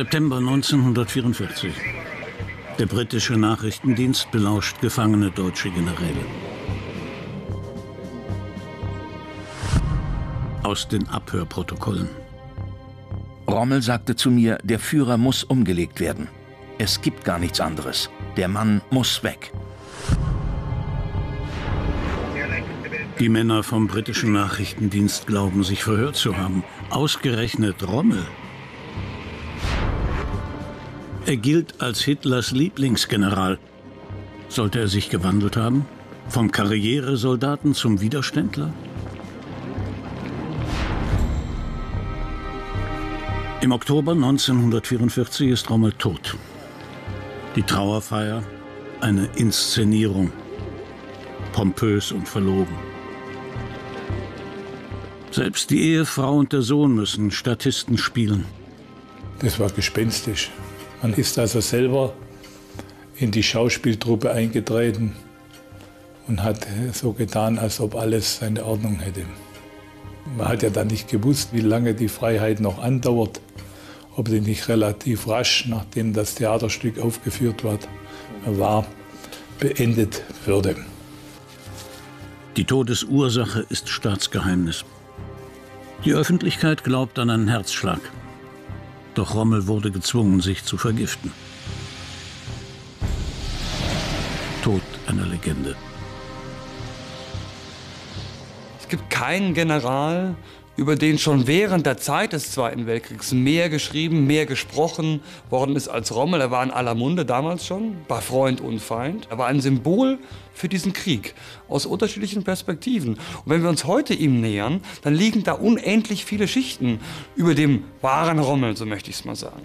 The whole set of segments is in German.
September 1944. Der britische Nachrichtendienst belauscht gefangene deutsche Generäle. Aus den Abhörprotokollen. Rommel sagte zu mir, der Führer muss umgelegt werden. Es gibt gar nichts anderes. Der Mann muss weg. Die Männer vom britischen Nachrichtendienst glauben, sich verhört zu haben. Ausgerechnet Rommel. Er gilt als Hitlers Lieblingsgeneral. Sollte er sich gewandelt haben? Vom Karrieresoldaten zum Widerständler? Im Oktober 1944 ist Rommel tot. Die Trauerfeier, eine Inszenierung, pompös und verlogen. Selbst die Ehefrau und der Sohn müssen Statisten spielen. Das war gespenstisch. Man ist also selber in die Schauspieltruppe eingetreten und hat so getan, als ob alles seine Ordnung hätte. Man hat ja dann nicht gewusst, wie lange die Freiheit noch andauert ob sie nicht relativ rasch, nachdem das Theaterstück aufgeführt war, beendet würde. Die Todesursache ist Staatsgeheimnis. Die Öffentlichkeit glaubt an einen Herzschlag. Doch Rommel wurde gezwungen, sich zu vergiften. Tod einer Legende. Es gibt keinen General, über den schon während der Zeit des Zweiten Weltkriegs mehr geschrieben, mehr gesprochen worden ist als Rommel. Er war in aller Munde damals schon, bei Freund und Feind. Er war ein Symbol für diesen Krieg aus unterschiedlichen Perspektiven. Und wenn wir uns heute ihm nähern, dann liegen da unendlich viele Schichten über dem wahren Rommel, so möchte ich es mal sagen.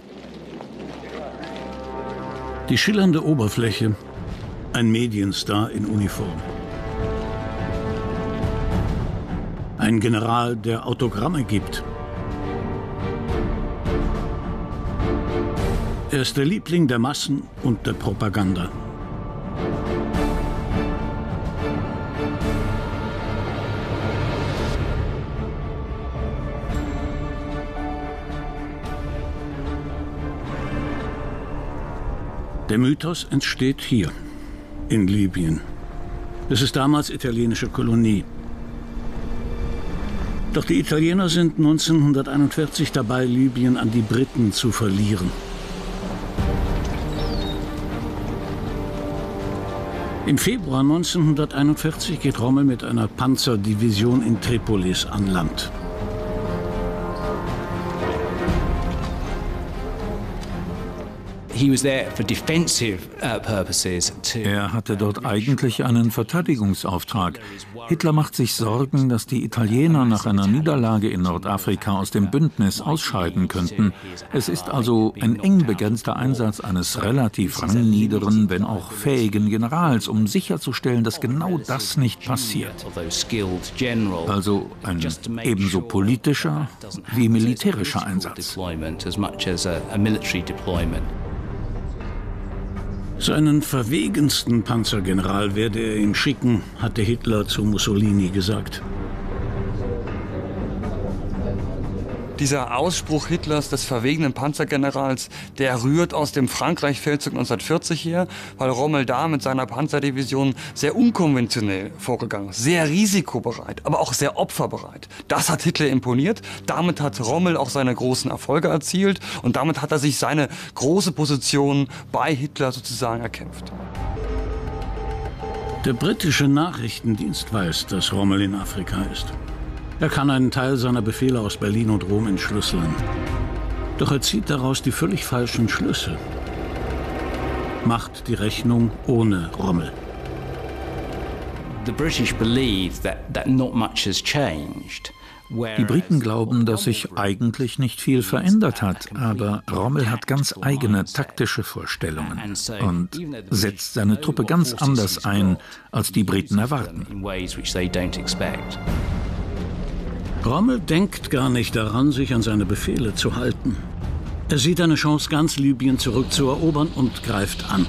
Die schillernde Oberfläche, ein Medienstar in Uniform. Ein General, der Autogramme gibt. Er ist der Liebling der Massen und der Propaganda. Der Mythos entsteht hier, in Libyen. Es ist damals italienische Kolonie. Doch die Italiener sind 1941 dabei, Libyen an die Briten zu verlieren. Im Februar 1941 geht Rommel mit einer Panzerdivision in Tripolis an Land. Er hatte dort eigentlich einen Verteidigungsauftrag. Hitler macht sich Sorgen, dass die Italiener nach einer Niederlage in Nordafrika aus dem Bündnis ausscheiden könnten. Es ist also ein eng begrenzter Einsatz eines relativ rangniederen, wenn auch fähigen Generals, um sicherzustellen, dass genau das nicht passiert. Also ein ebenso politischer wie militärischer Einsatz. Seinen verwegensten Panzergeneral werde er ihm schicken, hatte Hitler zu Mussolini gesagt. Dieser Ausspruch Hitlers des verwegenen Panzergenerals, der rührt aus dem Frankreich-Feldzug 1940 her, weil Rommel da mit seiner Panzerdivision sehr unkonventionell vorgegangen ist, sehr risikobereit, aber auch sehr opferbereit. Das hat Hitler imponiert, damit hat Rommel auch seine großen Erfolge erzielt und damit hat er sich seine große Position bei Hitler sozusagen erkämpft. Der britische Nachrichtendienst weiß, dass Rommel in Afrika ist. Er kann einen Teil seiner Befehle aus Berlin und Rom entschlüsseln. Doch er zieht daraus die völlig falschen Schlüsse. Macht die Rechnung ohne Rommel. Die Briten glauben, dass sich eigentlich nicht viel verändert hat, aber Rommel hat ganz eigene taktische Vorstellungen und setzt seine Truppe ganz anders ein, als die Briten erwarten. Rommel denkt gar nicht daran, sich an seine Befehle zu halten. Er sieht eine Chance, ganz Libyen zurückzuerobern und greift an.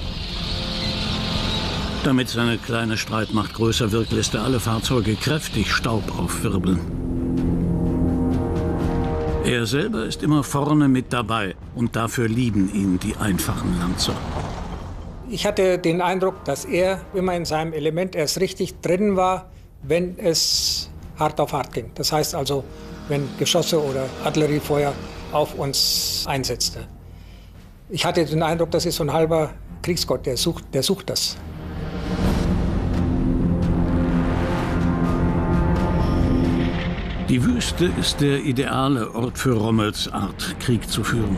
Damit seine kleine Streitmacht größer wirkt, lässt er alle Fahrzeuge kräftig Staub aufwirbeln. Er selber ist immer vorne mit dabei und dafür lieben ihn die einfachen Lanzer. Ich hatte den Eindruck, dass er immer in seinem Element erst richtig drin war, wenn es hart auf hart ging. Das heißt also, wenn Geschosse oder Artilleriefeuer auf uns einsetzte. Ich hatte den Eindruck, das ist so ein halber Kriegsgott, der sucht, der sucht das. Die Wüste ist der ideale Ort für Rommels Art, Krieg zu führen.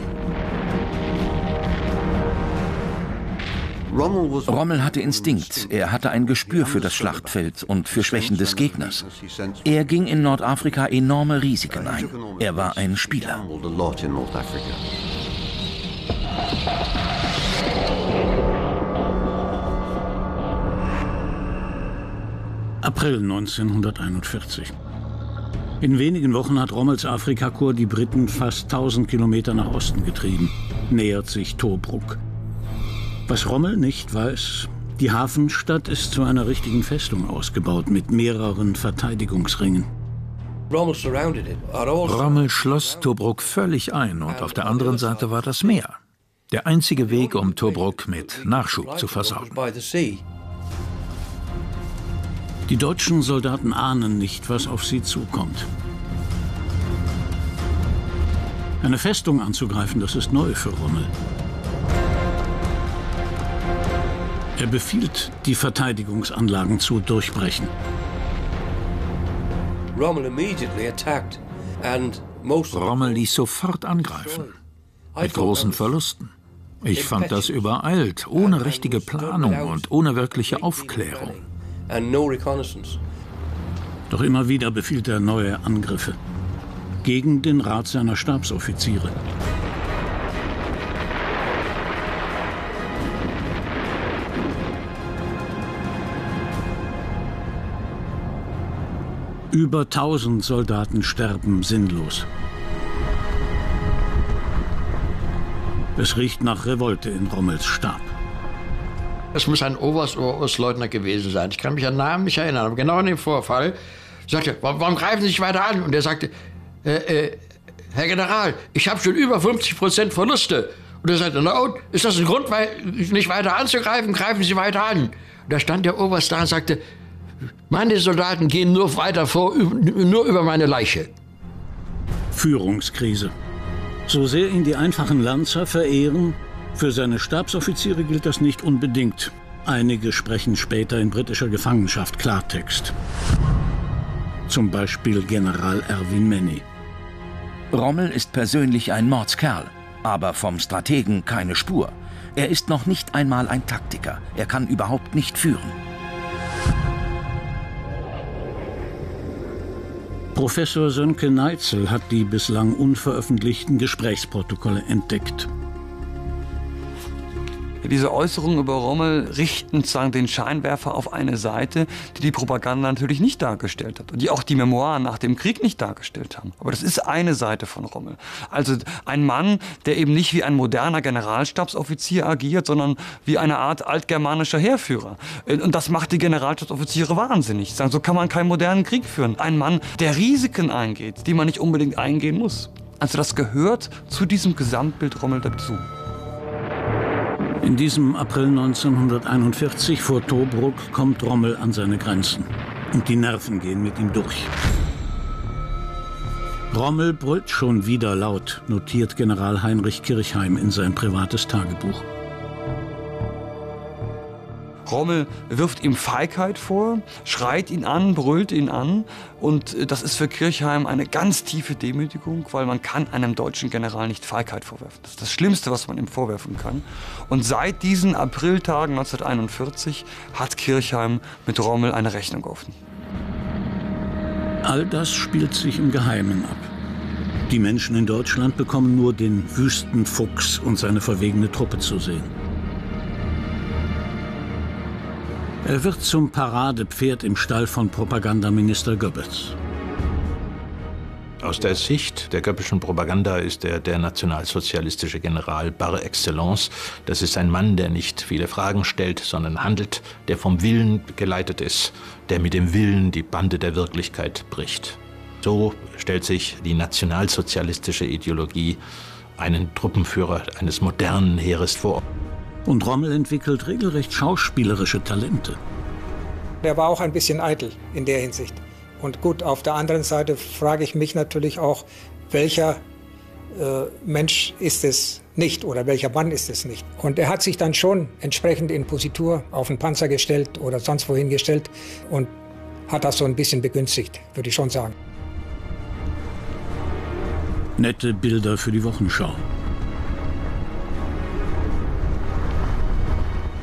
Rommel hatte Instinkt, er hatte ein Gespür für das Schlachtfeld und für Schwächen des Gegners. Er ging in Nordafrika enorme Risiken ein. Er war ein Spieler. April 1941. In wenigen Wochen hat Rommels Afrikakorps die Briten fast 1000 Kilometer nach Osten getrieben, nähert sich Tobruk. Was Rommel nicht weiß, die Hafenstadt ist zu einer richtigen Festung ausgebaut mit mehreren Verteidigungsringen. Rommel schloss Tobruk völlig ein und auf der anderen Seite war das Meer. Der einzige Weg, um Tobruk mit Nachschub zu versorgen. Die deutschen Soldaten ahnen nicht, was auf sie zukommt. Eine Festung anzugreifen, das ist neu für Rommel. Er befiehlt, die Verteidigungsanlagen zu durchbrechen. Rommel ließ sofort angreifen. Mit großen Verlusten. Ich fand das übereilt, ohne richtige Planung und ohne wirkliche Aufklärung and no reconnaissance. Doch immer wieder befiehlt er neue Angriffe gegen den Rat seiner Stabsoffiziere. Über tausend Soldaten sterben sinnlos. Es riecht nach Revolte in Rommels Stab. Es muss ein Oberst gewesen sein. Ich kann mich an Namen nicht erinnern, aber genau in dem Vorfall sagte, warum greifen Sie sich weiter an? Und er sagte, äh, äh, Herr General, ich habe schon über 50 Prozent Verluste. Und er sagte, na und, ist das ein Grund, nicht weiter anzugreifen? Greifen Sie weiter an. Und da stand der Oberst da und sagte, meine Soldaten gehen nur weiter vor, nur über meine Leiche. Führungskrise. So sehr ihn die einfachen Lanzer verehren, für seine Stabsoffiziere gilt das nicht unbedingt. Einige sprechen später in britischer Gefangenschaft Klartext. Zum Beispiel General Erwin Manny. Rommel ist persönlich ein Mordskerl, aber vom Strategen keine Spur. Er ist noch nicht einmal ein Taktiker. Er kann überhaupt nicht führen. Professor Sönke Neitzel hat die bislang unveröffentlichten Gesprächsprotokolle entdeckt. Diese Äußerungen über Rommel richten sozusagen den Scheinwerfer auf eine Seite, die die Propaganda natürlich nicht dargestellt hat und die auch die Memoiren nach dem Krieg nicht dargestellt haben. Aber das ist eine Seite von Rommel. Also ein Mann, der eben nicht wie ein moderner Generalstabsoffizier agiert, sondern wie eine Art altgermanischer Heerführer. Und das macht die Generalstabsoffiziere wahnsinnig. So kann man keinen modernen Krieg führen. Ein Mann, der Risiken eingeht, die man nicht unbedingt eingehen muss. Also das gehört zu diesem Gesamtbild Rommel dazu. In diesem April 1941 vor Tobruk kommt Rommel an seine Grenzen. Und die Nerven gehen mit ihm durch. Rommel brüllt schon wieder laut, notiert General Heinrich Kirchheim in sein privates Tagebuch. Rommel wirft ihm Feigheit vor, schreit ihn an, brüllt ihn an. Und äh, das ist für Kirchheim eine ganz tiefe Demütigung, weil man kann einem deutschen General nicht Feigheit vorwerfen. Das ist das Schlimmste, was man ihm vorwerfen kann. Und seit diesen Apriltagen 1941 hat Kirchheim mit Rommel eine Rechnung offen. All das spielt sich im Geheimen ab. Die Menschen in Deutschland bekommen nur den Wüstenfuchs und seine verwegene Truppe zu sehen. Er wird zum Paradepferd im Stall von Propagandaminister Goebbels. Aus der Sicht der Goebbelschen Propaganda ist er der nationalsozialistische General par excellence. Das ist ein Mann, der nicht viele Fragen stellt, sondern handelt, der vom Willen geleitet ist, der mit dem Willen die Bande der Wirklichkeit bricht. So stellt sich die nationalsozialistische Ideologie einen Truppenführer eines modernen Heeres vor. Und Rommel entwickelt regelrecht schauspielerische Talente. Er war auch ein bisschen eitel in der Hinsicht. Und gut, auf der anderen Seite frage ich mich natürlich auch, welcher äh, Mensch ist es nicht oder welcher Mann ist es nicht. Und er hat sich dann schon entsprechend in Positur auf den Panzer gestellt oder sonst wohin gestellt und hat das so ein bisschen begünstigt, würde ich schon sagen. Nette Bilder für die Wochenschau.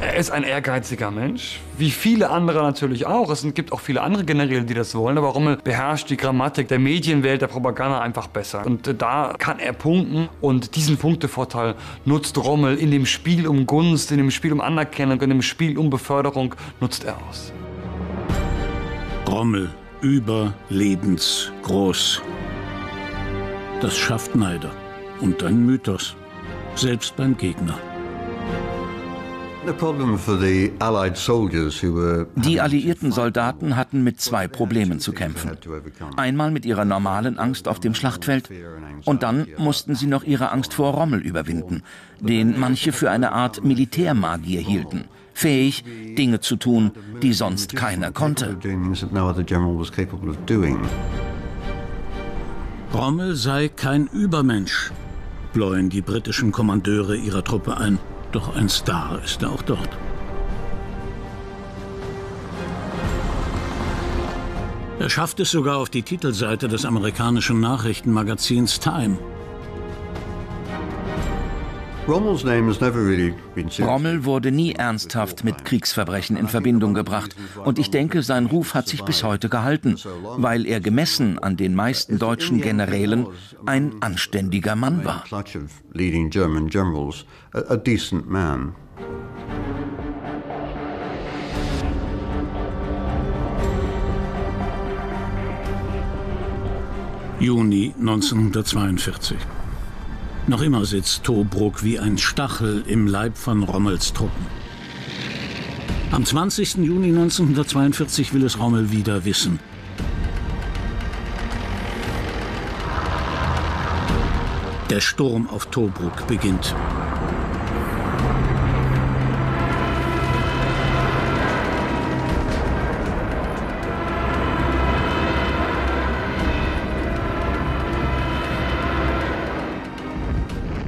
Er ist ein ehrgeiziger Mensch, wie viele andere natürlich auch. Es gibt auch viele andere Generäle, die das wollen, aber Rommel beherrscht die Grammatik der Medienwelt, der Propaganda einfach besser. Und äh, da kann er punkten und diesen Punktevorteil nutzt Rommel in dem Spiel um Gunst, in dem Spiel um Anerkennung, in dem Spiel um Beförderung, nutzt er aus. Rommel, überlebensgroß. Das schafft Neider und ein Mythos, selbst beim Gegner. Die alliierten Soldaten hatten mit zwei Problemen zu kämpfen. Einmal mit ihrer normalen Angst auf dem Schlachtfeld und dann mussten sie noch ihre Angst vor Rommel überwinden, den manche für eine Art Militärmagier hielten, fähig, Dinge zu tun, die sonst keiner konnte. Rommel sei kein Übermensch, bläuen die britischen Kommandeure ihrer Truppe ein. Doch ein Star ist er auch dort. Er schafft es sogar auf die Titelseite des amerikanischen Nachrichtenmagazins Time. Rommel wurde nie ernsthaft mit Kriegsverbrechen in Verbindung gebracht. Und ich denke, sein Ruf hat sich bis heute gehalten, weil er gemessen an den meisten deutschen Generälen ein anständiger Mann war. Juni 1942. Noch immer sitzt Tobruk wie ein Stachel im Leib von Rommels Truppen. Am 20. Juni 1942 will es Rommel wieder wissen. Der Sturm auf Tobruk beginnt.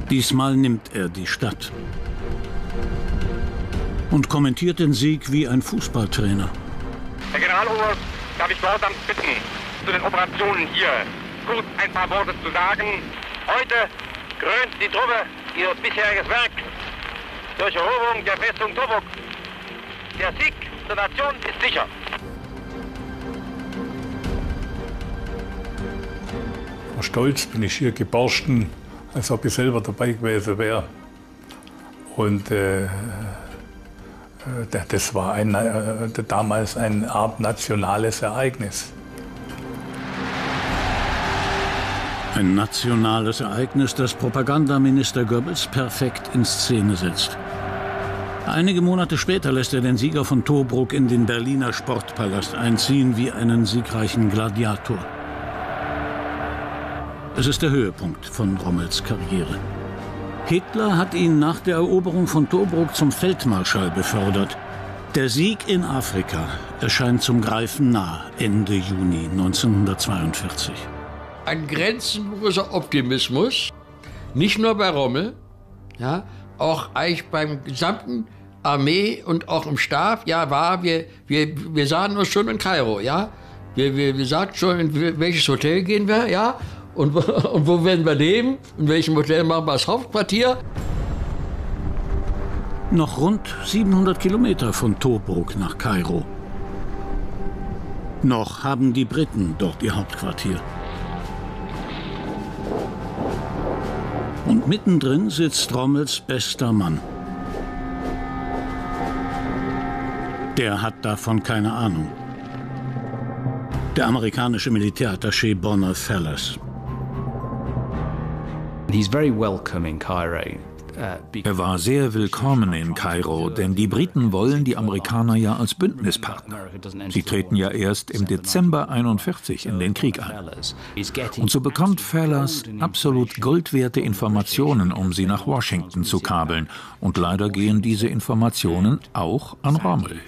Diesmal nimmt er die Stadt und kommentiert den Sieg wie ein Fußballtrainer. Herr Generaloberst, darf ich gehorsam bitten, zu den Operationen hier kurz ein paar Worte zu sagen. Heute krönt die Truppe ihr bisheriges Werk durch Eroberung der Festung Tobruk. Der Sieg der Nation ist sicher. Vor Stolz bin ich hier geborsten als ob ich selber dabei gewesen wäre. Und äh, äh das war ein, äh, damals eine Art nationales Ereignis. Ein nationales Ereignis, das Propagandaminister Goebbels perfekt in Szene setzt. Einige Monate später lässt er den Sieger von Tobruk in den Berliner Sportpalast einziehen wie einen siegreichen Gladiator. Es ist der Höhepunkt von Rommels Karriere. Hitler hat ihn nach der Eroberung von Tobruk zum Feldmarschall befördert. Der Sieg in Afrika erscheint zum Greifen nah Ende Juni 1942. Ein grenzenloser Optimismus, nicht nur bei Rommel, ja, auch eigentlich beim gesamten Armee und auch im Stab, ja, war, wir, wir, wir sahen uns schon in Kairo, ja. Wir, wir, wir sagten schon, in welches Hotel gehen wir, ja. Und, und wo werden wir leben? In welchem Hotel machen wir das Hauptquartier? Noch rund 700 Kilometer von Tobruk nach Kairo. Noch haben die Briten dort ihr Hauptquartier. Und mittendrin sitzt Rommels bester Mann. Der hat davon keine Ahnung. Der amerikanische Militärattaché Bonner Fellers. Er war sehr willkommen in Kairo, denn die Briten wollen die Amerikaner ja als Bündnispartner. Sie treten ja erst im Dezember 41 in den Krieg ein. Und so bekommt Fellers absolut goldwerte Informationen, um sie nach Washington zu kabeln. Und leider gehen diese Informationen auch an Rommel.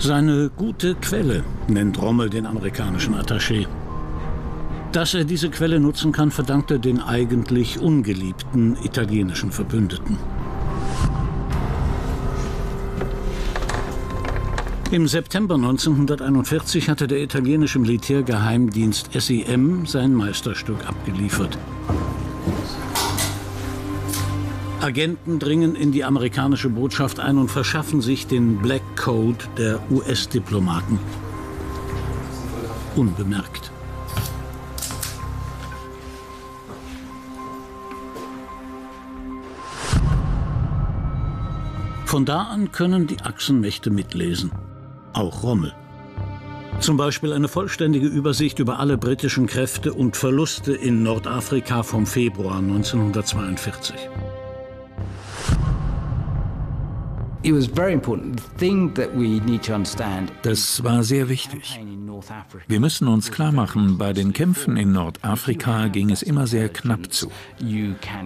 Seine gute Quelle nennt Rommel den amerikanischen Attaché. Dass er diese Quelle nutzen kann, verdankt er den eigentlich ungeliebten italienischen Verbündeten. Im September 1941 hatte der italienische Militärgeheimdienst SEM sein Meisterstück abgeliefert. Agenten dringen in die amerikanische Botschaft ein und verschaffen sich den Black Code der US-Diplomaten. Unbemerkt. Von da an können die Achsenmächte mitlesen. Auch Rommel. Zum Beispiel eine vollständige Übersicht über alle britischen Kräfte und Verluste in Nordafrika vom Februar 1942. Das war sehr wichtig. Wir müssen uns klar machen, bei den Kämpfen in Nordafrika ging es immer sehr knapp zu.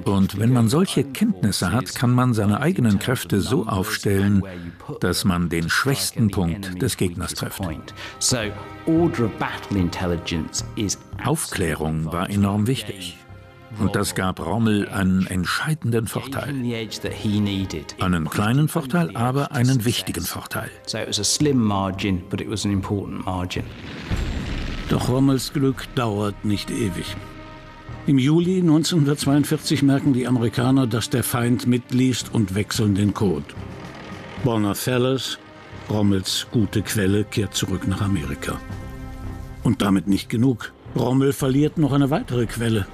Und wenn man solche Kenntnisse hat, kann man seine eigenen Kräfte so aufstellen, dass man den schwächsten Punkt des Gegners trifft. Aufklärung war enorm wichtig. Und das gab Rommel einen entscheidenden Vorteil. Einen kleinen Vorteil, aber einen wichtigen Vorteil. Doch Rommels Glück dauert nicht ewig. Im Juli 1942 merken die Amerikaner, dass der Feind mitliest und wechseln den Code. Bonner Fellers, Rommels gute Quelle, kehrt zurück nach Amerika. Und damit nicht genug. Rommel verliert noch eine weitere Quelle,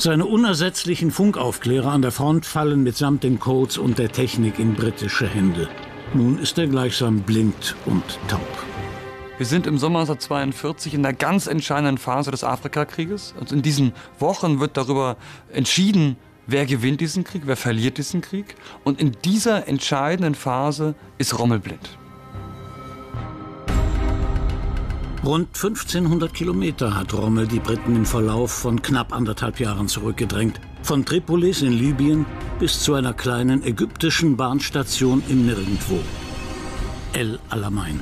seine unersetzlichen Funkaufklärer an der Front fallen mitsamt den Codes und der Technik in britische Hände. Nun ist er gleichsam blind und taub. Wir sind im Sommer 1942 in der ganz entscheidenden Phase des Afrikakrieges. Und in diesen Wochen wird darüber entschieden, wer gewinnt diesen Krieg, wer verliert diesen Krieg. Und in dieser entscheidenden Phase ist Rommel blind. Rund 1500 Kilometer hat Rommel die Briten im Verlauf von knapp anderthalb Jahren zurückgedrängt. Von Tripolis in Libyen bis zu einer kleinen ägyptischen Bahnstation im Nirgendwo. El Alamein.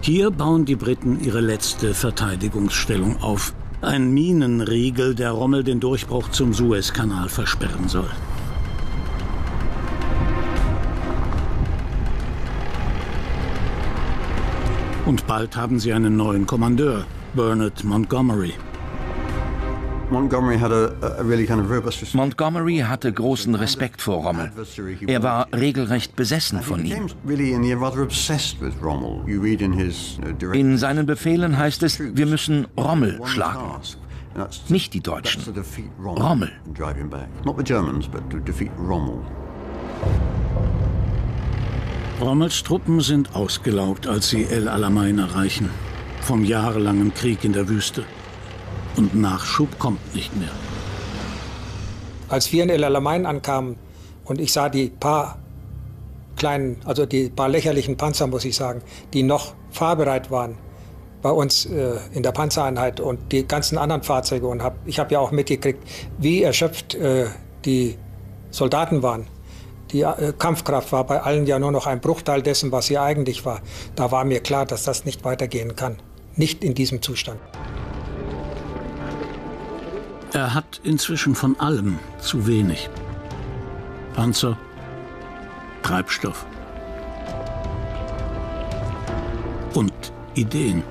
Hier bauen die Briten ihre letzte Verteidigungsstellung auf. Ein Minenriegel, der Rommel den Durchbruch zum Suezkanal versperren soll. Und bald haben sie einen neuen Kommandeur, Bernard Montgomery. Montgomery hatte großen Respekt vor Rommel. Er war regelrecht besessen von ihm. In seinen Befehlen heißt es, wir müssen Rommel schlagen. Nicht die Deutschen. Rommel. Rommels Truppen sind ausgelaugt, als sie El Alamein erreichen. Vom jahrelangen Krieg in der Wüste. Und Nachschub kommt nicht mehr. Als wir in El Alamein ankamen und ich sah die paar kleinen, also die paar lächerlichen Panzer, muss ich sagen, die noch fahrbereit waren bei uns äh, in der Panzereinheit und die ganzen anderen Fahrzeuge. Und hab, ich habe ja auch mitgekriegt, wie erschöpft äh, die Soldaten waren. Die äh, Kampfkraft war bei allen ja nur noch ein Bruchteil dessen, was sie eigentlich war. Da war mir klar, dass das nicht weitergehen kann. Nicht in diesem Zustand. Er hat inzwischen von allem zu wenig. Panzer, Treibstoff und Ideen.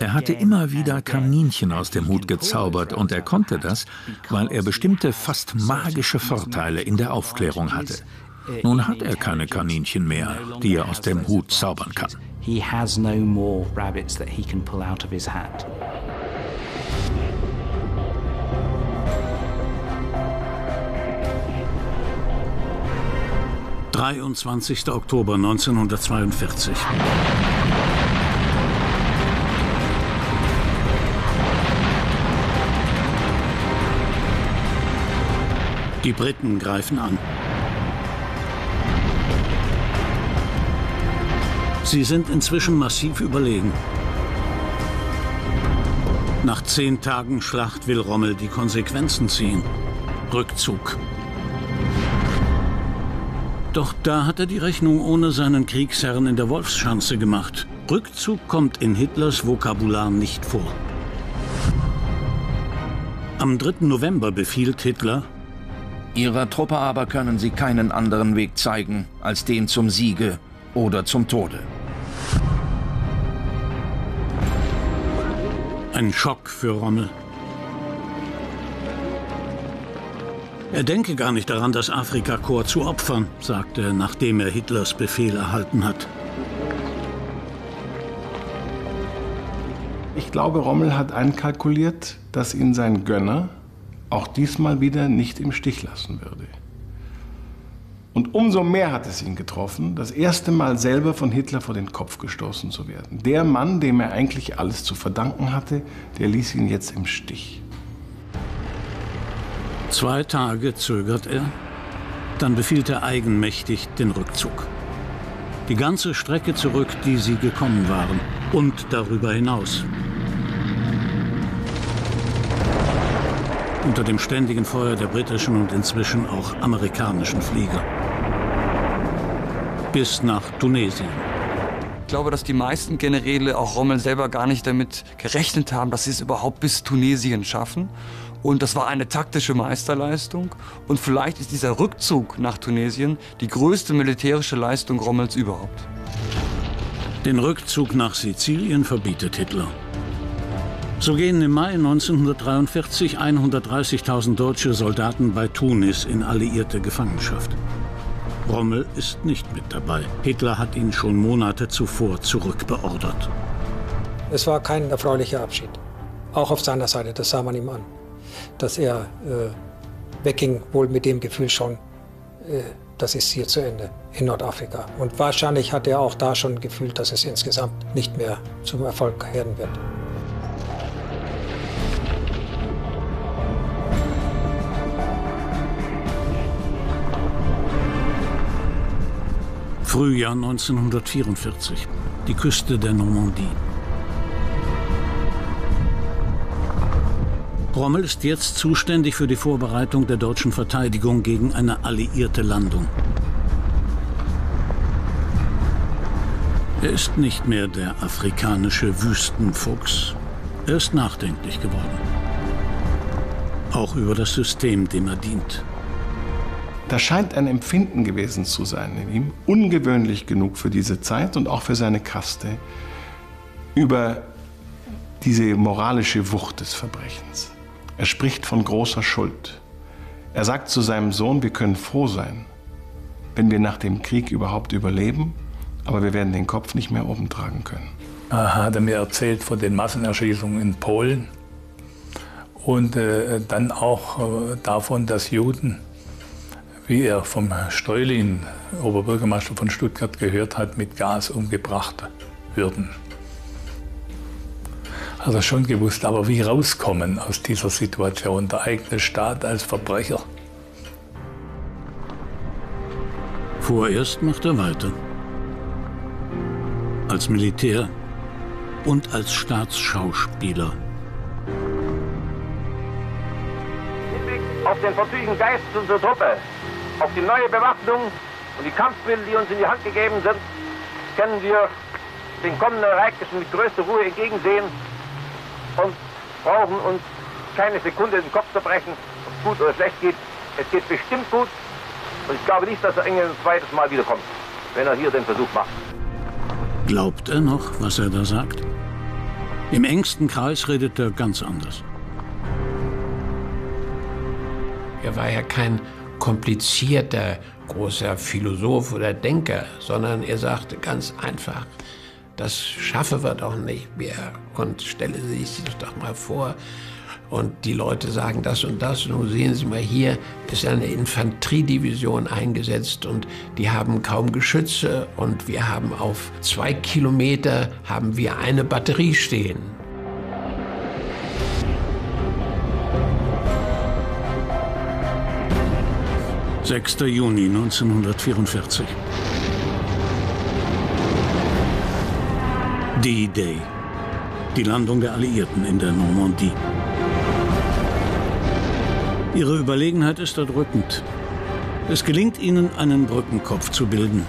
Er hatte immer wieder Kaninchen aus dem Hut gezaubert und er konnte das, weil er bestimmte fast magische Vorteile in der Aufklärung hatte. Nun hat er keine Kaninchen mehr, die er aus dem Hut zaubern kann. »23. Oktober 1942.« Die Briten greifen an. Sie sind inzwischen massiv überlegen. Nach zehn Tagen Schlacht will Rommel die Konsequenzen ziehen. Rückzug. Doch da hat er die Rechnung ohne seinen Kriegsherrn in der Wolfschanze gemacht. Rückzug kommt in Hitlers Vokabular nicht vor. Am 3. November befiehlt Hitler, Ihrer Truppe aber können Sie keinen anderen Weg zeigen als den zum Siege oder zum Tode. Ein Schock für Rommel. Er denke gar nicht daran, das Afrikakorps zu opfern, sagte er, nachdem er Hitlers Befehl erhalten hat. Ich glaube, Rommel hat einkalkuliert, dass ihn sein Gönner auch diesmal wieder nicht im Stich lassen würde. Und umso mehr hat es ihn getroffen, das erste Mal selber von Hitler vor den Kopf gestoßen zu werden. Der Mann, dem er eigentlich alles zu verdanken hatte, der ließ ihn jetzt im Stich. Zwei Tage zögert er, dann befiehlt er eigenmächtig den Rückzug. Die ganze Strecke zurück, die sie gekommen waren und darüber hinaus. Unter dem ständigen Feuer der britischen und inzwischen auch amerikanischen Flieger. Bis nach Tunesien. Ich glaube, dass die meisten Generäle, auch Rommel selber, gar nicht damit gerechnet haben, dass sie es überhaupt bis Tunesien schaffen. Und das war eine taktische Meisterleistung. Und vielleicht ist dieser Rückzug nach Tunesien die größte militärische Leistung Rommels überhaupt. Den Rückzug nach Sizilien verbietet Hitler. So gehen im Mai 1943 130.000 deutsche Soldaten bei Tunis in alliierte Gefangenschaft. Rommel ist nicht mit dabei. Hitler hat ihn schon Monate zuvor zurückbeordert. Es war kein erfreulicher Abschied. Auch auf seiner Seite, das sah man ihm an. Dass er äh, wegging, wohl mit dem Gefühl schon, äh, das ist hier zu Ende in Nordafrika. Und wahrscheinlich hat er auch da schon gefühlt, dass es insgesamt nicht mehr zum Erfolg werden wird. Frühjahr 1944, die Küste der Normandie. Rommel ist jetzt zuständig für die Vorbereitung der deutschen Verteidigung gegen eine alliierte Landung. Er ist nicht mehr der afrikanische Wüstenfuchs. Er ist nachdenklich geworden. Auch über das System, dem er dient. Da scheint ein Empfinden gewesen zu sein in ihm, ungewöhnlich genug für diese Zeit und auch für seine Kaste, über diese moralische Wucht des Verbrechens. Er spricht von großer Schuld. Er sagt zu seinem Sohn, wir können froh sein, wenn wir nach dem Krieg überhaupt überleben, aber wir werden den Kopf nicht mehr oben tragen können. Er hat mir erzählt von den Massenerschießungen in Polen und äh, dann auch äh, davon, dass Juden wie er vom Steulin, Oberbürgermeister von Stuttgart, gehört hat, mit Gas umgebracht würden. Hat er schon gewusst, aber wie rauskommen aus dieser Situation, der eigene Staat als Verbrecher? Vorerst macht er weiter. Als Militär und als Staatsschauspieler. Auf den verzüglichen Geist unserer Truppe auf die neue Bewaffnung und die Kampfmittel, die uns in die Hand gegeben sind, können wir den kommenden Ereignissen mit größter Ruhe entgegensehen und brauchen uns keine Sekunde den Kopf zu brechen, ob es gut oder schlecht geht. Es geht bestimmt gut und ich glaube nicht, dass er ein zweites Mal wiederkommt, wenn er hier den Versuch macht. Glaubt er noch, was er da sagt? Im engsten Kreis redet er ganz anders. Er war ja kein komplizierter großer Philosoph oder Denker, sondern er sagte ganz einfach, das schaffen wir doch nicht mehr. Und stelle sich doch mal vor, und die Leute sagen das und das. Nun sehen Sie mal, hier ist eine Infanteriedivision eingesetzt und die haben kaum Geschütze und wir haben auf zwei Kilometer haben wir eine Batterie stehen. Sechster Juni 1944. D-Day. Die Landung der Alliierten in der Normandie. Ihre Überlegenheit ist erdrückend. Es gelingt ihnen, einen Brückenkopf zu bilden.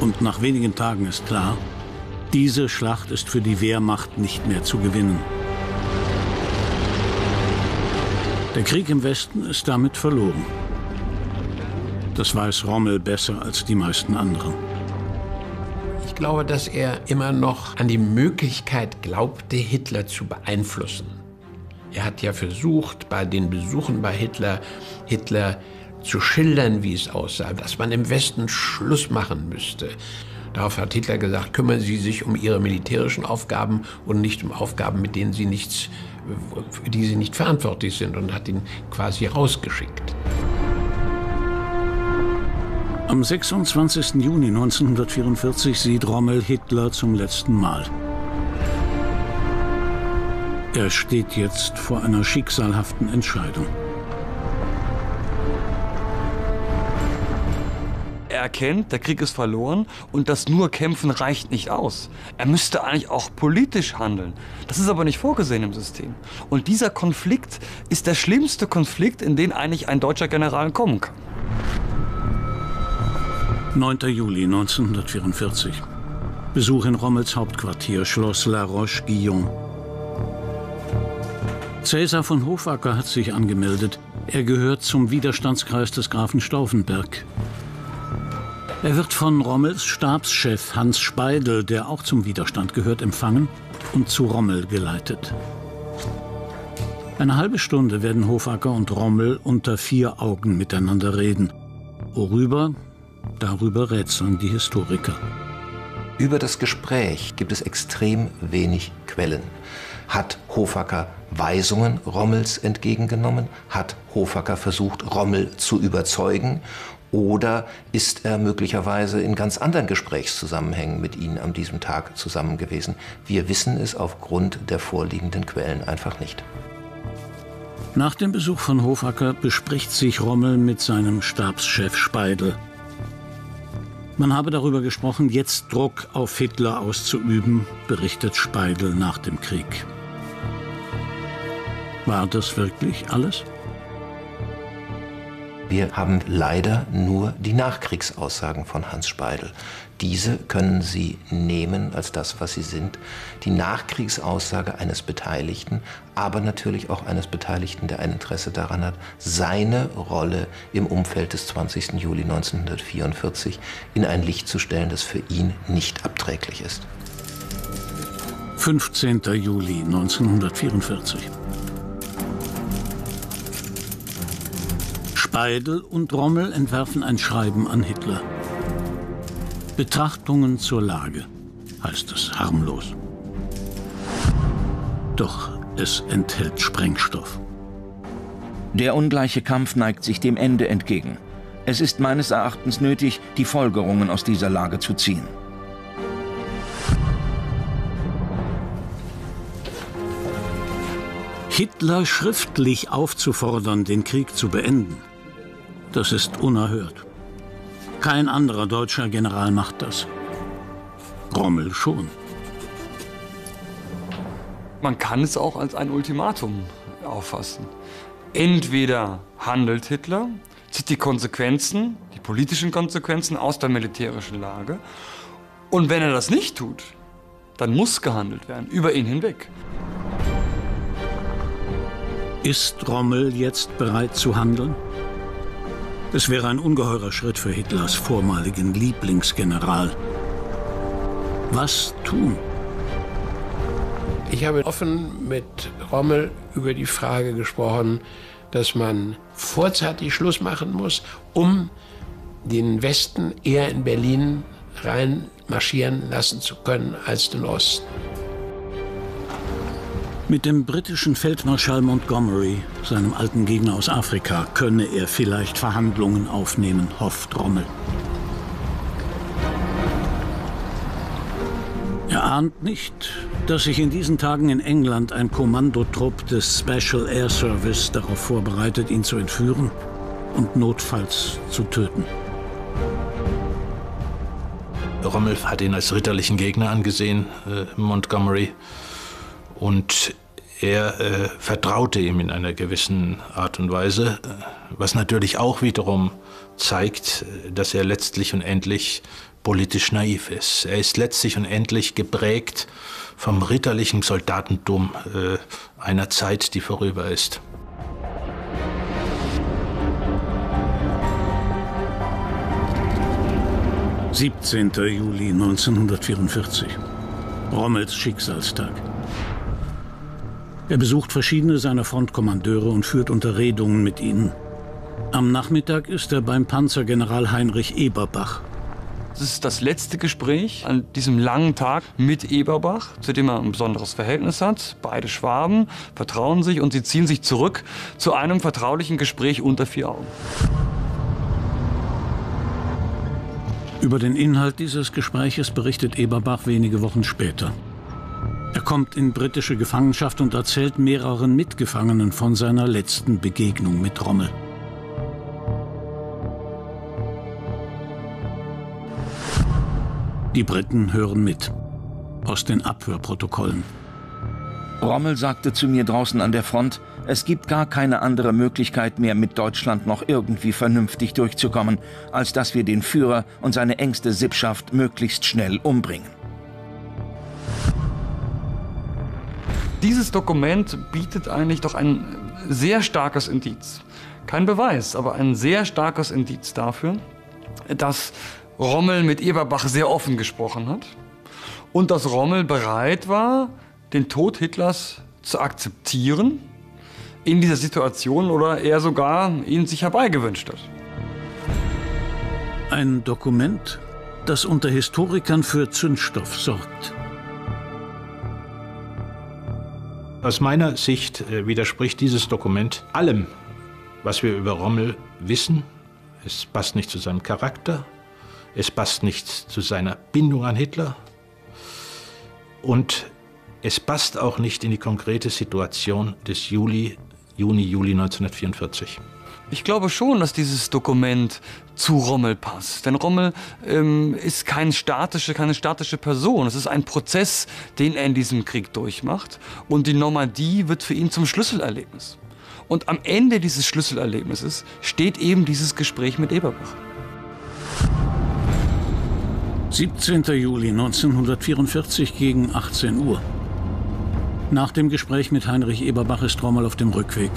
Und nach wenigen Tagen ist klar, diese Schlacht ist für die Wehrmacht nicht mehr zu gewinnen. Der Krieg im Westen ist damit verloren. Das weiß Rommel besser als die meisten anderen. Ich glaube, dass er immer noch an die Möglichkeit glaubte, Hitler zu beeinflussen. Er hat ja versucht, bei den Besuchen bei Hitler, Hitler zu schildern, wie es aussah, dass man im Westen Schluss machen müsste. Darauf hat Hitler gesagt, kümmern Sie sich um Ihre militärischen Aufgaben und nicht um Aufgaben, mit denen Sie nichts, für die Sie nicht verantwortlich sind und hat ihn quasi rausgeschickt. Am 26. Juni 1944 sieht Rommel Hitler zum letzten Mal. Er steht jetzt vor einer schicksalhaften Entscheidung. Er erkennt, der Krieg ist verloren und das nur Kämpfen reicht nicht aus. Er müsste eigentlich auch politisch handeln. Das ist aber nicht vorgesehen im System. Und dieser Konflikt ist der schlimmste Konflikt, in den eigentlich ein deutscher General kommen kann. 9. Juli 1944. Besuch in Rommels Hauptquartier, Schloss La Roche-Guyon. Cäsar von Hofacker hat sich angemeldet. Er gehört zum Widerstandskreis des Grafen Stauffenberg. Er wird von Rommels Stabschef Hans Speidel, der auch zum Widerstand gehört, empfangen und zu Rommel geleitet. Eine halbe Stunde werden Hofacker und Rommel unter vier Augen miteinander reden. Worüber? Darüber rätseln die Historiker. Über das Gespräch gibt es extrem wenig Quellen. Hat Hofacker Weisungen Rommels entgegengenommen? Hat Hofacker versucht, Rommel zu überzeugen? Oder ist er möglicherweise in ganz anderen Gesprächszusammenhängen mit Ihnen an diesem Tag zusammen gewesen? Wir wissen es aufgrund der vorliegenden Quellen einfach nicht. Nach dem Besuch von Hofacker bespricht sich Rommel mit seinem Stabschef Speidel. Man habe darüber gesprochen, jetzt Druck auf Hitler auszuüben, berichtet Speidel nach dem Krieg. War das wirklich alles? Wir haben leider nur die Nachkriegsaussagen von Hans Speidel. Diese können Sie nehmen als das, was sie sind. Die Nachkriegsaussage eines Beteiligten, aber natürlich auch eines Beteiligten, der ein Interesse daran hat, seine Rolle im Umfeld des 20. Juli 1944 in ein Licht zu stellen, das für ihn nicht abträglich ist. 15. Juli 1944. Speidel und Rommel entwerfen ein Schreiben an Hitler. Betrachtungen zur Lage, heißt es harmlos. Doch es enthält Sprengstoff. Der ungleiche Kampf neigt sich dem Ende entgegen. Es ist meines Erachtens nötig, die Folgerungen aus dieser Lage zu ziehen. Hitler schriftlich aufzufordern, den Krieg zu beenden, das ist unerhört. Kein anderer deutscher General macht das. Rommel schon. Man kann es auch als ein Ultimatum auffassen. Entweder handelt Hitler, zieht die Konsequenzen, die politischen Konsequenzen aus der militärischen Lage. Und wenn er das nicht tut, dann muss gehandelt werden, über ihn hinweg. Ist Rommel jetzt bereit zu handeln? Es wäre ein ungeheurer Schritt für Hitlers vormaligen Lieblingsgeneral. Was tun? Ich habe offen mit Rommel über die Frage gesprochen, dass man vorzeitig Schluss machen muss, um den Westen eher in Berlin reinmarschieren lassen zu können als den Osten. Mit dem britischen Feldmarschall Montgomery, seinem alten Gegner aus Afrika, könne er vielleicht Verhandlungen aufnehmen, hofft Rommel. Er ahnt nicht, dass sich in diesen Tagen in England ein Kommandotrupp des Special Air Service darauf vorbereitet, ihn zu entführen und notfalls zu töten. Rommel hat ihn als ritterlichen Gegner angesehen, äh, Montgomery. Und er äh, vertraute ihm in einer gewissen Art und Weise, äh, was natürlich auch wiederum zeigt, äh, dass er letztlich und endlich politisch naiv ist. Er ist letztlich und endlich geprägt vom ritterlichen Soldatentum äh, einer Zeit, die vorüber ist. Siebzehnter Juli 1944. Rommels Schicksalstag. Er besucht verschiedene seiner Frontkommandeure und führt Unterredungen mit ihnen. Am Nachmittag ist er beim Panzergeneral Heinrich Eberbach. Das ist das letzte Gespräch an diesem langen Tag mit Eberbach, zu dem er ein besonderes Verhältnis hat. Beide Schwaben vertrauen sich und sie ziehen sich zurück zu einem vertraulichen Gespräch unter vier Augen. Über den Inhalt dieses Gespräches berichtet Eberbach wenige Wochen später. Er kommt in britische Gefangenschaft und erzählt mehreren Mitgefangenen von seiner letzten Begegnung mit Rommel. Die Briten hören mit. Aus den Abhörprotokollen. Rommel sagte zu mir draußen an der Front, es gibt gar keine andere Möglichkeit mehr, mit Deutschland noch irgendwie vernünftig durchzukommen, als dass wir den Führer und seine engste Sippschaft möglichst schnell umbringen. Dieses Dokument bietet eigentlich doch ein sehr starkes Indiz. Kein Beweis, aber ein sehr starkes Indiz dafür, dass Rommel mit Eberbach sehr offen gesprochen hat und dass Rommel bereit war, den Tod Hitlers zu akzeptieren in dieser Situation oder er sogar ihn sich herbeigewünscht hat. Ein Dokument, das unter Historikern für Zündstoff sorgt. Aus meiner Sicht äh, widerspricht dieses Dokument allem, was wir über Rommel wissen. Es passt nicht zu seinem Charakter, es passt nicht zu seiner Bindung an Hitler und es passt auch nicht in die konkrete Situation des Juli, Juni, Juli 1944. Ich glaube schon, dass dieses Dokument zu Rommel passt. Denn Rommel ähm, ist kein statische, keine statische Person. Es ist ein Prozess, den er in diesem Krieg durchmacht. Und die Normandie wird für ihn zum Schlüsselerlebnis. Und am Ende dieses Schlüsselerlebnisses steht eben dieses Gespräch mit Eberbach. 17. Juli 1944 gegen 18 Uhr. Nach dem Gespräch mit Heinrich Eberbach ist Rommel auf dem Rückweg.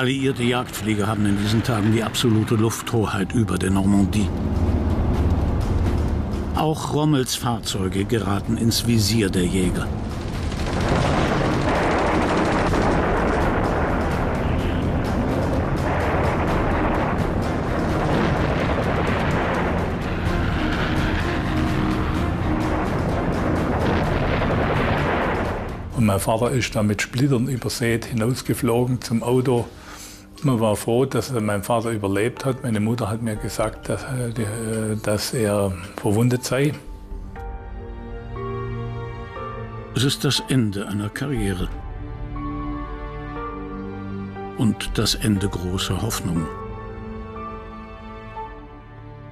Alliierte Jagdflieger haben in diesen Tagen die absolute Lufthoheit über der Normandie. Auch Rommels Fahrzeuge geraten ins Visier der Jäger. Und mein Vater ist dann mit Splittern übersät hinausgeflogen zum Auto. Man war froh, dass mein Vater überlebt hat. Meine Mutter hat mir gesagt, dass, äh, dass er verwundet sei. Es ist das Ende einer Karriere. Und das Ende großer Hoffnungen.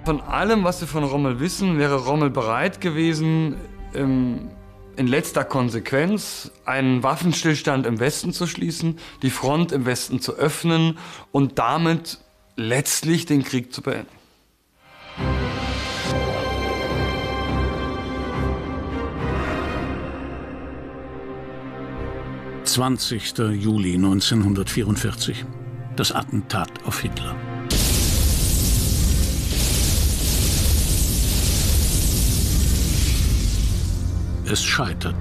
Von allem, was wir von Rommel wissen, wäre Rommel bereit gewesen, im in letzter Konsequenz einen Waffenstillstand im Westen zu schließen, die Front im Westen zu öffnen und damit letztlich den Krieg zu beenden. Zwanzigster Juli 1944. Das Attentat auf Hitler. Es scheitert.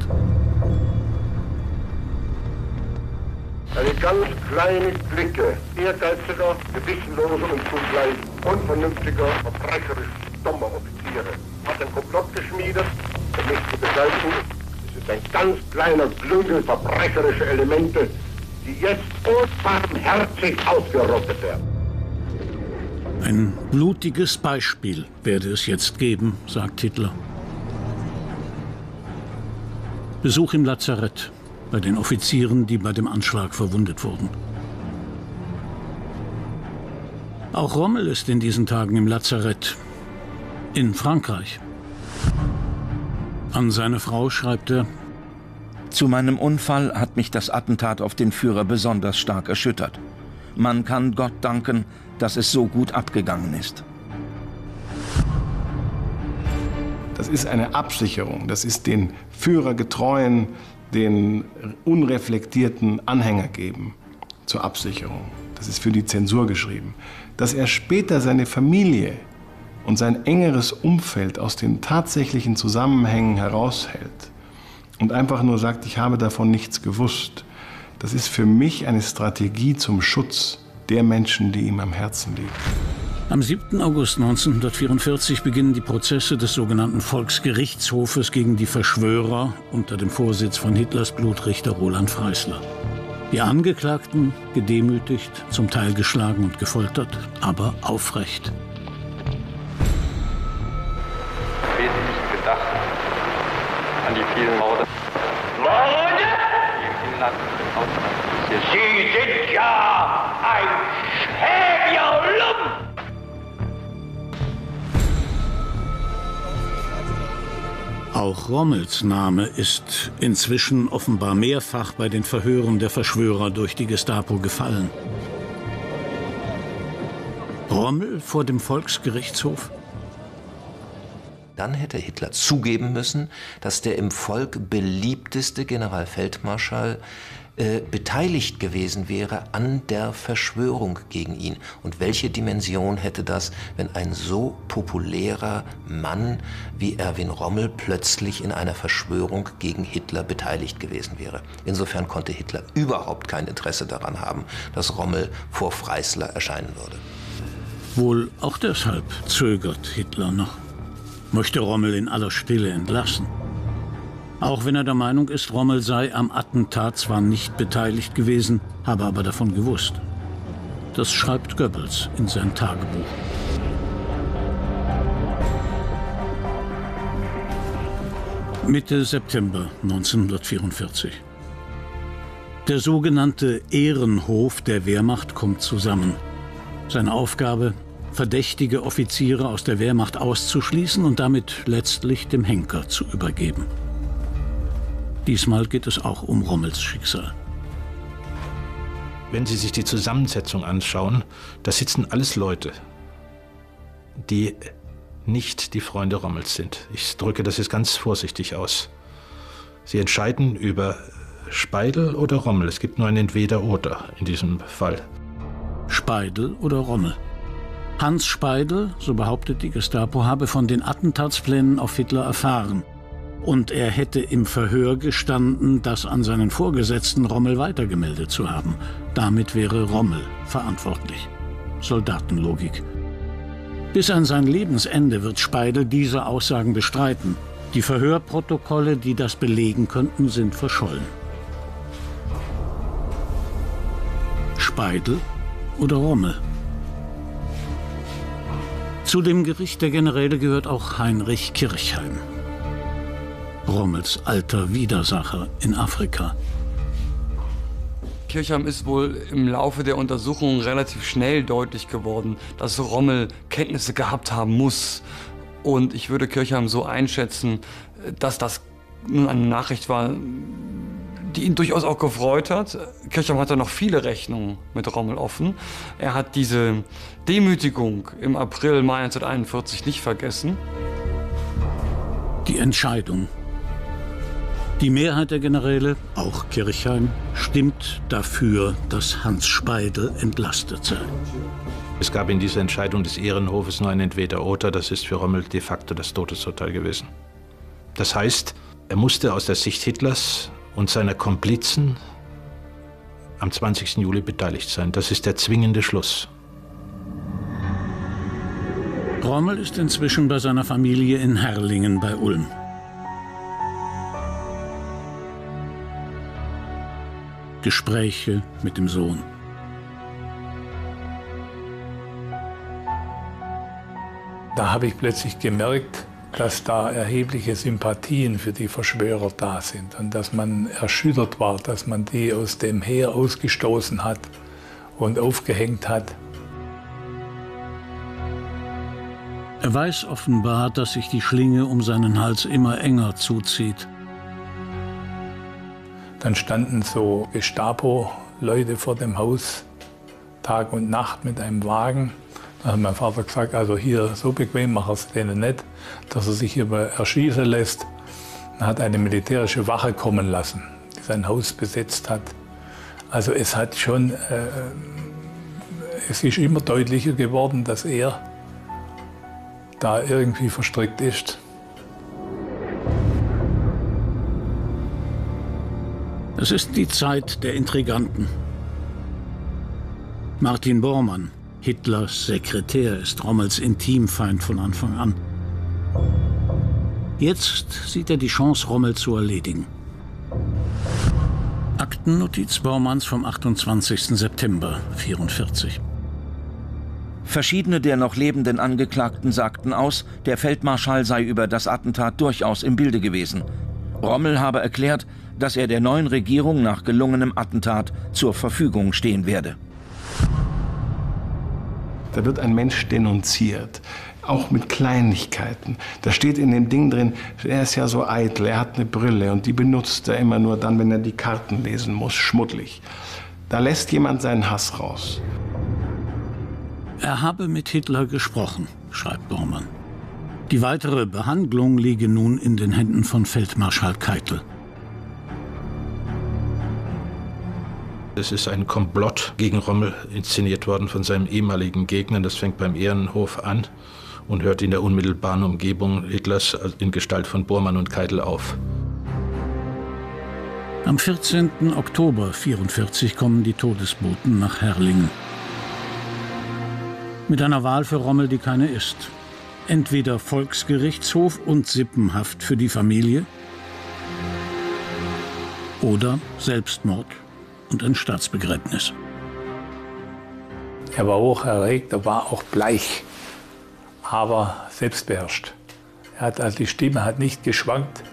Eine ganz kleine Clique ehrgeiziger, gewissenloser und zugleich unvernünftiger, verbrecherisch dummer Offiziere hat ein Komplott geschmiedet, um mich zu beseitigen. Es ist ein ganz kleiner Klüngel verbrecherischer Elemente, die jetzt unbarmherzig ausgerottet werden. Ein blutiges Beispiel werde es jetzt geben, sagt Hitler. Besuch im Lazarett bei den Offizieren, die bei dem Anschlag verwundet wurden. Auch Rommel ist in diesen Tagen im Lazarett in Frankreich. An seine Frau schreibt er, zu meinem Unfall hat mich das Attentat auf den Führer besonders stark erschüttert. Man kann Gott danken, dass es so gut abgegangen ist. Das ist eine Absicherung. Das ist den Führergetreuen, den unreflektierten Anhänger geben zur Absicherung. Das ist für die Zensur geschrieben. Dass er später seine Familie und sein engeres Umfeld aus den tatsächlichen Zusammenhängen heraushält und einfach nur sagt, ich habe davon nichts gewusst, das ist für mich eine Strategie zum Schutz der Menschen, die ihm am Herzen liegen. Am 7. August 1944 beginnen die Prozesse des sogenannten Volksgerichtshofes gegen die Verschwörer unter dem Vorsitz von Hitlers Blutrichter Roland Freisler. Die Angeklagten gedemütigt, zum Teil geschlagen und gefoltert, aber aufrecht. Wesentlich gedacht an die vielen Morde. Morde? Die im Inland Sie sind ja ein schäbiger Auch Rommels Name ist inzwischen offenbar mehrfach bei den Verhören der Verschwörer durch die Gestapo gefallen. Rommel vor dem Volksgerichtshof? Dann hätte Hitler zugeben müssen, dass der im Volk beliebteste Generalfeldmarschall äh, beteiligt gewesen wäre an der Verschwörung gegen ihn. Und welche Dimension hätte das, wenn ein so populärer Mann wie Erwin Rommel plötzlich in einer Verschwörung gegen Hitler beteiligt gewesen wäre? Insofern konnte Hitler überhaupt kein Interesse daran haben, dass Rommel vor Freisler erscheinen würde. Wohl auch deshalb zögert Hitler noch, möchte Rommel in aller Stille entlassen. Auch wenn er der Meinung ist, Rommel sei am Attentat zwar nicht beteiligt gewesen, habe aber davon gewusst. Das schreibt Goebbels in sein Tagebuch. Mitte September 1944. Der sogenannte Ehrenhof der Wehrmacht kommt zusammen. Seine Aufgabe, verdächtige Offiziere aus der Wehrmacht auszuschließen und damit letztlich dem Henker zu übergeben. Diesmal geht es auch um Rommels Schicksal. Wenn Sie sich die Zusammensetzung anschauen, da sitzen alles Leute, die nicht die Freunde Rommels sind. Ich drücke das jetzt ganz vorsichtig aus. Sie entscheiden über Speidel oder Rommel. Es gibt nur ein Entweder-Oder in diesem Fall. Speidel oder Rommel? Hans Speidel, so behauptet die Gestapo, habe von den Attentatsplänen auf Hitler erfahren und er hätte im Verhör gestanden, das an seinen Vorgesetzten Rommel weitergemeldet zu haben. Damit wäre Rommel verantwortlich. Soldatenlogik. Bis an sein Lebensende wird Speidel diese Aussagen bestreiten. Die Verhörprotokolle, die das belegen könnten, sind verschollen. Speidel oder Rommel? Zu dem Gericht der Generäle gehört auch Heinrich Kirchheim. Rommels alter Widersacher in Afrika. Kirchheim ist wohl im Laufe der Untersuchungen relativ schnell deutlich geworden, dass Rommel Kenntnisse gehabt haben muss. Und ich würde Kirchheim so einschätzen, dass das nun eine Nachricht war, die ihn durchaus auch gefreut hat. Kirchheim hatte noch viele Rechnungen mit Rommel offen. Er hat diese Demütigung im April, Mai 1941 nicht vergessen. Die Entscheidung die Mehrheit der Generäle, auch Kirchheim, stimmt dafür, dass Hans Speidel entlastet sei. Es gab in dieser Entscheidung des Ehrenhofes nur ein Entweder-Oder. Das ist für Rommel de facto das Todesurteil gewesen. Das heißt, er musste aus der Sicht Hitlers und seiner Komplizen am 20. Juli beteiligt sein. Das ist der zwingende Schluss. Rommel ist inzwischen bei seiner Familie in Herrlingen bei Ulm. Gespräche mit dem Sohn. Da habe ich plötzlich gemerkt, dass da erhebliche Sympathien für die Verschwörer da sind und dass man erschüttert war, dass man die aus dem Heer ausgestoßen hat und aufgehängt hat. Er weiß offenbar, dass sich die Schlinge um seinen Hals immer enger zuzieht. Dann standen so Gestapo-Leute vor dem Haus, Tag und Nacht mit einem Wagen. Da hat mein Vater gesagt, also hier so bequem macht er es denen nicht, dass er sich hier erschießen lässt. Er hat eine militärische Wache kommen lassen, die sein Haus besetzt hat. Also es hat schon, äh, es ist immer deutlicher geworden, dass er da irgendwie verstrickt ist. Es ist die Zeit der Intriganten. Martin Bormann, Hitlers Sekretär, ist Rommels Intimfeind von Anfang an. Jetzt sieht er die Chance, Rommel zu erledigen. Aktennotiz Bormanns vom 28. September 1944. Verschiedene der noch lebenden Angeklagten sagten aus, der Feldmarschall sei über das Attentat durchaus im Bilde gewesen. Rommel habe erklärt, dass er der neuen Regierung nach gelungenem Attentat zur Verfügung stehen werde. Da wird ein Mensch denunziert, auch mit Kleinigkeiten. Da steht in dem Ding drin, er ist ja so eitel, er hat eine Brille und die benutzt er immer nur dann, wenn er die Karten lesen muss, schmuddelig. Da lässt jemand seinen Hass raus. Er habe mit Hitler gesprochen, schreibt Bormann. Die weitere Behandlung liege nun in den Händen von Feldmarschall Keitel. Es ist ein Komplott gegen Rommel inszeniert worden von seinem ehemaligen Gegner. Das fängt beim Ehrenhof an und hört in der unmittelbaren Umgebung Hitlers in Gestalt von Bormann und Keitel auf. Am 14. Oktober 1944 kommen die Todesboten nach Herrlingen. Mit einer Wahl für Rommel, die keine ist. Entweder Volksgerichtshof und Sippenhaft für die Familie oder Selbstmord und ein Staatsbegräbnis. Er war hoch erregt, er war auch bleich, aber selbstbeherrscht. Er hat, also die Stimme hat nicht geschwankt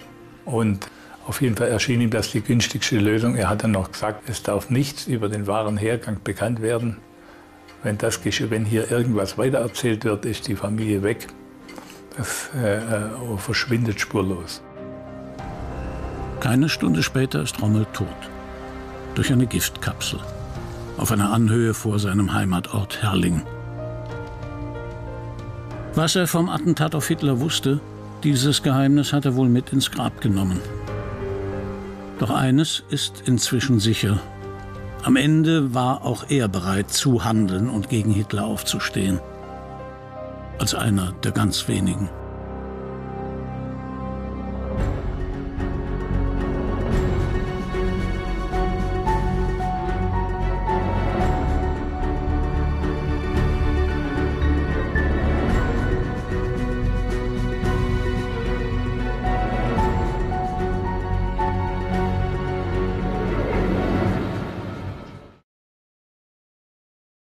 und auf jeden Fall erschien ihm das die günstigste Lösung. Er hat dann noch gesagt, es darf nichts über den wahren Hergang bekannt werden. Wenn, das, wenn hier irgendwas weitererzählt wird, ist die Familie weg. Das äh, äh, verschwindet spurlos. Keine Stunde später ist Rommel tot. Durch eine Giftkapsel. Auf einer Anhöhe vor seinem Heimatort Herrlingen. Was er vom Attentat auf Hitler wusste, dieses Geheimnis hat er wohl mit ins Grab genommen. Doch eines ist inzwischen sicher. Am Ende war auch er bereit zu handeln und gegen Hitler aufzustehen. Als einer der ganz wenigen.